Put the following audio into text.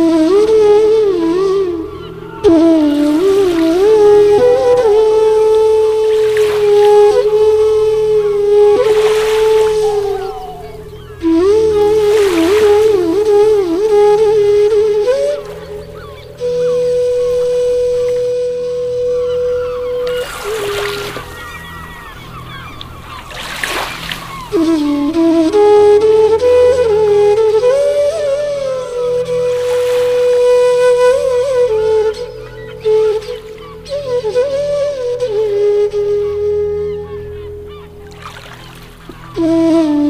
Mm-hmm. Mm-hmm.